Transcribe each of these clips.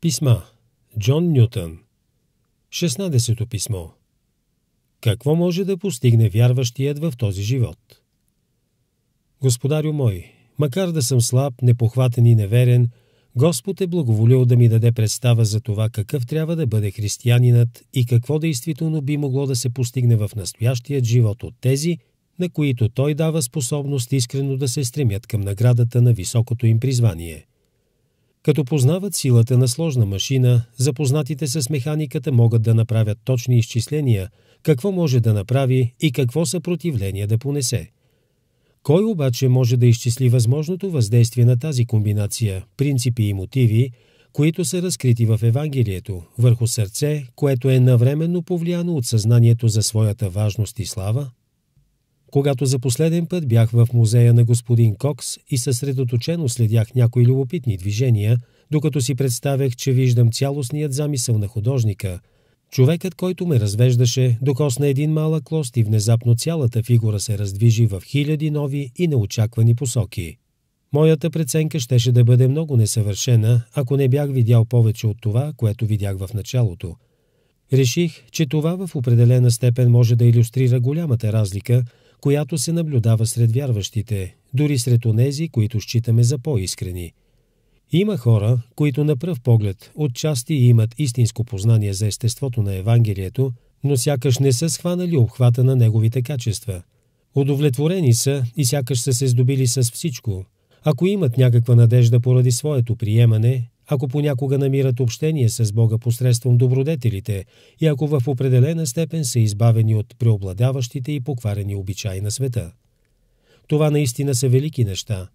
Писма. Джон Нютън. 16-то писмо. Какво може да постигне вярващият в този живот? Господарю мой, макар да съм слаб, непохватен и неверен, Господ е благоволил да ми даде представа за това какъв трябва да бъде християнинът и какво действително би могло да се постигне в настоящият живот от тези, на които Той дава способност искрено да се стремят към наградата на високото им призвание – като познават силата на сложна машина, запознатите с механиката могат да направят точни изчисления, какво може да направи и какво съпротивление да понесе. Кой обаче може да изчисли възможното въздействие на тази комбинация, принципи и мотиви, които са разкрити в Евангелието, върху сърце, което е навременно повлияно от съзнанието за своята важност и слава? Когато за последен път бях в музея на господин Кокс и съсредоточено следях някои любопитни движения, докато си представях, че виждам цялостният замисъл на художника, човекът, който ме развеждаше, докосна един малък лост и внезапно цялата фигура се раздвижи в хиляди нови и неочаквани посоки. Моята преценка щеше да бъде много несъвършена, ако не бях видял повече от това, което видях в началото. Реших, че това в определена степен може да иллюстрира голямата разлика – която се наблюдава сред вярващите, дори сред онези, които считаме за по-искрени. Има хора, които на пръв поглед отчасти имат истинско познание за естеството на Евангелието, но сякаш не са схванали обхвата на неговите качества. Удовлетворени са и сякаш са се здобили с всичко. Ако имат някаква надежда поради своето приемане, ако понякога намират общение с Бога посредством добродетелите и ако в определена степен са избавени от преобладаващите и покварени обичаи на света. Това наистина са велики неща.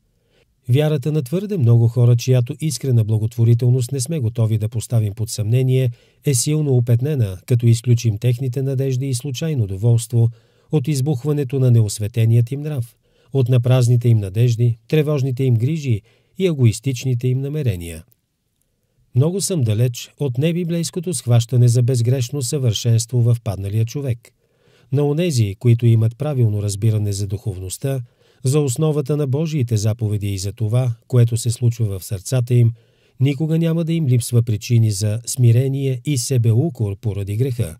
Вярата на твърде много хора, чиято искрена благотворителност не сме готови да поставим под съмнение, е силно опетнена, като изключим техните надежди и случайно доволство от избухването на неосветеният им нрав, от напразните им надежди, тревожните им грижи и егоистичните им намерения. Много съм далеч от небиблейското схващане за безгрешно съвършенство в падналия човек. На онези, които имат правилно разбиране за духовността, за основата на Божиите заповеди и за това, което се случва в сърцата им, никога няма да им липсва причини за смирение и себеукор поради греха.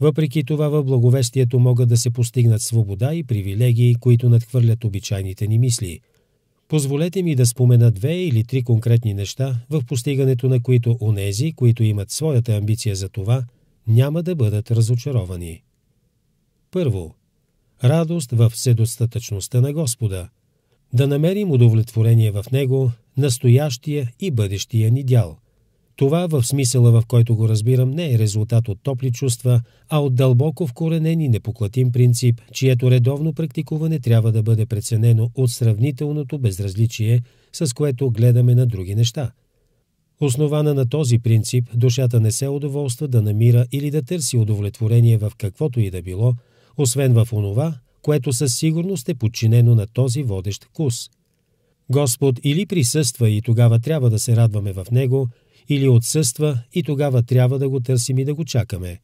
Въпреки това в благовестието могат да се постигнат свобода и привилегии, които надхвърлят обичайните ни мисли – Позволете ми да спомена две или три конкретни неща, в постигането на които онези, които имат своята амбиция за това, няма да бъдат разочаровани. Първо, радост в вседостатъчността на Господа. Да намерим удовлетворение в Него, настоящия и бъдещия ни дял – това в смисъла, в който го разбирам, не е резултат от топли чувства, а от дълбоко вкоренен и непоклатим принцип, чието редовно практикуване трябва да бъде преценено от сравнителното безразличие, с което гледаме на други неща. Основана на този принцип, душата не се удоволства да намира или да търси удовлетворение в каквото и да било, освен в онова, което със сигурност е подчинено на този водещ вкус. Господ или присъства и тогава трябва да се радваме в Него – или отсъства и тогава трябва да го търсим и да го чакаме.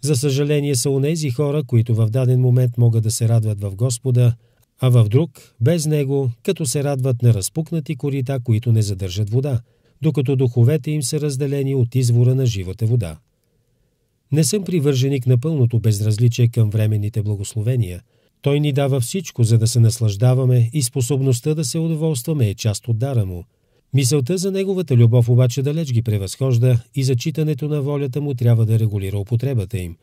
За съжаление са унези хора, които в даден момент могат да се радват в Господа, а в друг, без Него, като се радват на разпукнати корита, които не задържат вода, докато духовете им са разделени от извора на живата вода. Не съм привърженик на пълното безразличие към временните благословения. Той ни дава всичко, за да се наслаждаваме и способността да се удоволстваме е част от дара му – Мисълта за неговата любов обаче далеч ги превъзхожда и зачитането на волята му трябва да регулира употребата им.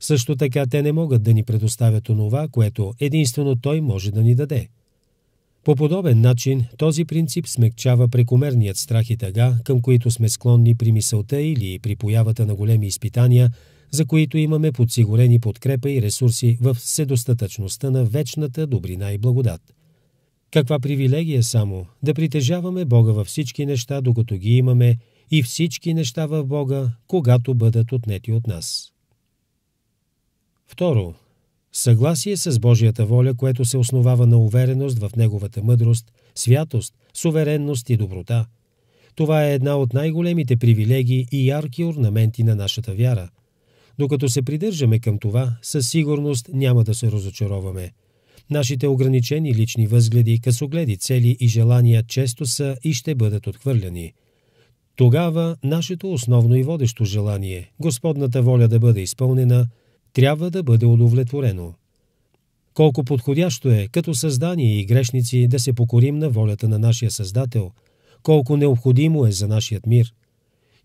Също така те не могат да ни предоставят онова, което единствено той може да ни даде. По подобен начин този принцип смекчава прекомерният страх и тъга, към които сме склонни при мисълта или при появата на големи изпитания, за които имаме подсигурени подкрепа и ресурси в вседостатъчността на вечната добрина и благодат. Каква привилегия само да притежаваме Бога във всички неща, докато ги имаме, и всички неща в Бога, когато бъдат отнети от нас. Второ. Съгласие с Божията воля, което се основава на увереност в Неговата мъдрост, святост, суверенност и доброта. Това е една от най-големите привилегии и ярки орнаменти на нашата вяра. Докато се придържаме към това, със сигурност няма да се разочароваме – Нашите ограничени лични възгледи, късогледи цели и желания често са и ще бъдат отхвърляни. Тогава нашето основно и водещо желание, Господната воля да бъде изпълнена, трябва да бъде удовлетворено. Колко подходящо е, като създание и грешници, да се покорим на волята на нашия Създател, колко необходимо е за нашият мир.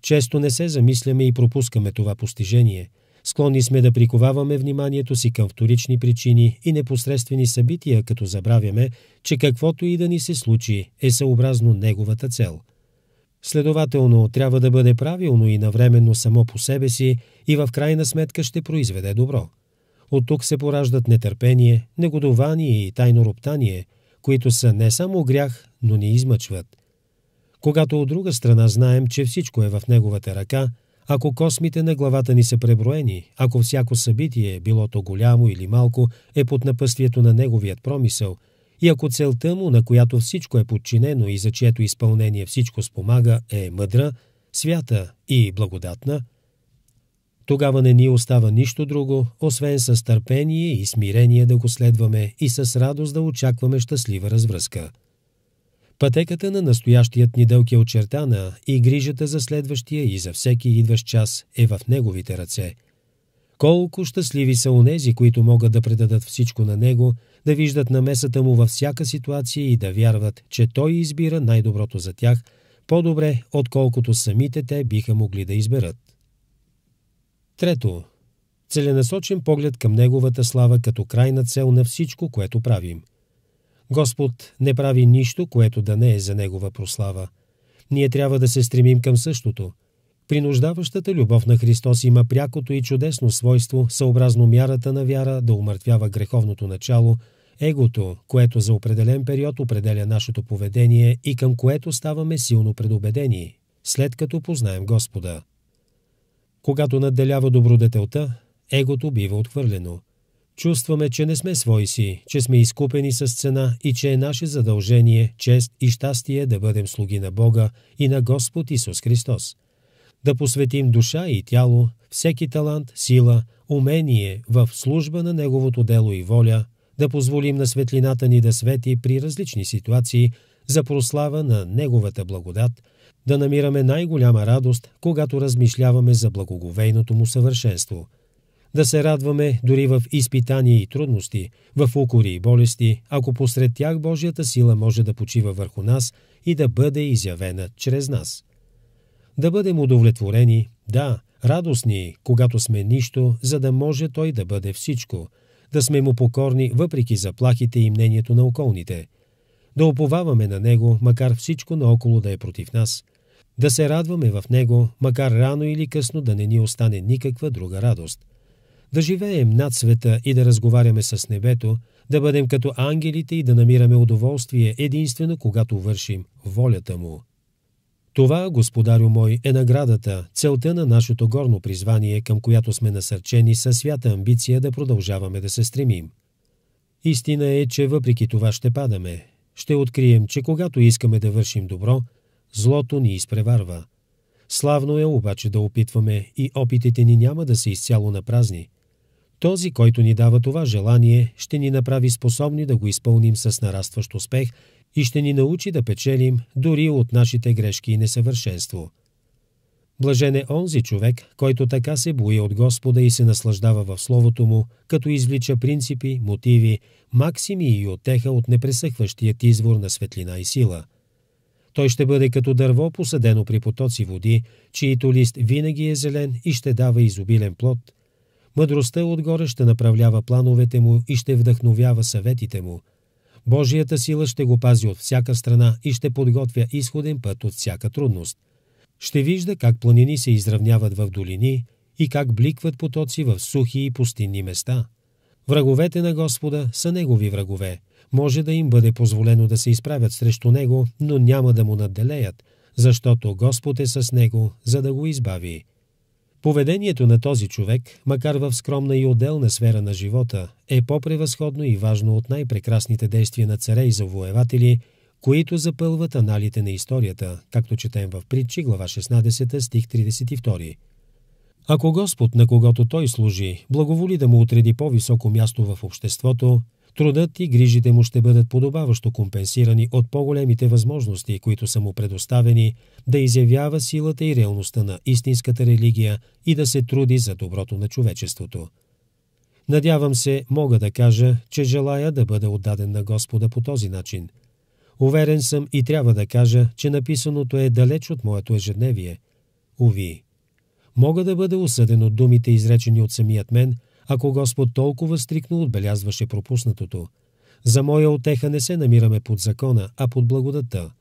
Често не се замисляме и пропускаме това постижение. Склонни сме да приковаваме вниманието си към вторични причини и непосредствени събития, като забравяме, че каквото и да ни се случи е съобразно неговата цел. Следователно, трябва да бъде правилно и навременно само по себе си и в крайна сметка ще произведе добро. От тук се пораждат нетърпение, негодование и тайно роптание, които са не само грях, но ни измъчват. Когато от друга страна знаем, че всичко е в неговата ръка, ако космите на главата ни са преброени, ако всяко събитие, било то голямо или малко, е под напъствието на неговият промисъл, и ако целта му, на която всичко е подчинено и за чието изпълнение всичко спомага, е мъдра, свята и благодатна – тогава не ни остава нищо друго, освен с търпение и смирение да го следваме и с радост да очакваме щастлива развръзка. Пътеката на настоящият ни дълг е очертана и грижата за следващия и за всеки идващ час е в неговите ръце. Колко щастливи са онези, които могат да предадат всичко на него, да виждат намесата му във всяка ситуация и да вярват, че той избира най-доброто за тях, по-добре, отколкото самите те биха могли да изберат. Трето. Целенасочен поглед към Неговата слава като крайна цел на всичко, което правим. Господ не прави нищо, което да не е за Негова прослава. Ние трябва да се стремим към същото. Принуждаващата любов на Христос има прякото и чудесно свойство, съобразно мярата на вяра, да умъртвява греховното начало, егото, което за определен период определя нашето поведение и към което ставаме силно предубедени, след като познаем Господа. Когато надделява добродетелта, егото бива отхвърлено. Чувстваме, че не сме свои си, че сме изкупени с цена и че е наше задължение, чест и щастие да бъдем слуги на Бога и на Господ Исус Христос. Да посветим душа и тяло, всеки талант, сила, умение в служба на Неговото дело и воля, да позволим на светлината ни да свети при различни ситуации за прослава на Неговата благодат – да намираме най-голяма радост, когато размишляваме за благоговейното му съвършенство. Да се радваме дори в изпитания и трудности, в укори и болести, ако посред тях Божията сила може да почива върху нас и да бъде изявена чрез нас. Да бъдем удовлетворени, да, радостни, когато сме нищо, за да може Той да бъде всичко, да сме му покорни въпреки заплахите и мнението на околните – да оповаваме на Него, макар всичко наоколо да е против нас – да се радваме в Него, макар рано или късно да не ни остане никаква друга радост. Да живеем над света и да разговаряме с небето, да бъдем като ангелите и да намираме удоволствие единствено когато вършим волята Му. Това, Господарю мой, е наградата, целта на нашето горно призвание, към която сме насърчени със свята амбиция да продължаваме да се стремим. Истина е, че въпреки това ще падаме. Ще открием, че когато искаме да вършим добро – Злото ни изпреварва. Славно е обаче да опитваме и опитите ни няма да са изцяло на празни. Този, който ни дава това желание, ще ни направи способни да го изпълним с нарастващ успех и ще ни научи да печелим дори от нашите грешки и несъвършенство. Блажен е онзи човек, който така се бои от Господа и се наслаждава в Словото Му, като извлича принципи, мотиви, максими и отеха от непресъхващият извор на светлина и сила – той ще бъде като дърво, посадено при потоци води, чието лист винаги е зелен и ще дава изобилен плод. Мъдростта отгоре ще направлява плановете му и ще вдъхновява съветите му. Божията сила ще го пази от всяка страна и ще подготвя изходен път от всяка трудност. Ще вижда как планини се изравняват в долини и как бликват потоци в сухи и пустинни места. Враговете на Господа са негови врагове – може да им бъде позволено да се изправят срещу него, но няма да му надделеят, защото Господ е с него, за да го избави. Поведението на този човек, макар в скромна и отделна сфера на живота, е по-превъзходно и важно от най-прекрасните действия на царе и завоеватели, които запълват аналите на историята, както четем в притчи, глава 16, стих 32. Ако Господ, на когото той служи, благоволи да му отреди по-високо място в обществото, Трудът и грижите му ще бъдат подобаващо компенсирани от по-големите възможности, които са му предоставени да изявява силата и реалността на истинската религия и да се труди за доброто на човечеството. Надявам се, мога да кажа, че желая да бъда отдаден на Господа по този начин. Уверен съм и трябва да кажа, че написаното е далеч от моето ежедневие. Уви. Мога да бъда осъден от думите, изречени от самият мен, ако Господ толкова стрикно отбелязваше пропуснатото. За моя отеха не се намираме под закона, а под благодата.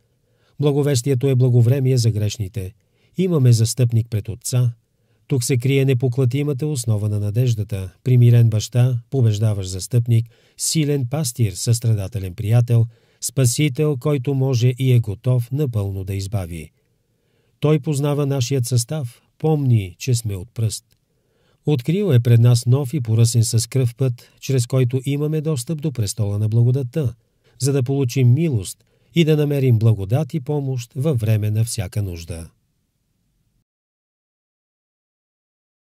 Благовестието е благовремие за грешните. Имаме застъпник пред Отца. Тук се крие непоклатимата основа на надеждата, примирен баща, побеждаващ застъпник, силен пастир, състрадателен приятел, спасител, който може и е готов напълно да избави. Той познава нашият състав, помни, че сме от пръст. Открил е пред нас нов и поръсен с кръв път, чрез който имаме достъп до престола на благодата, за да получим милост и да намерим благодат и помощ във време на всяка нужда.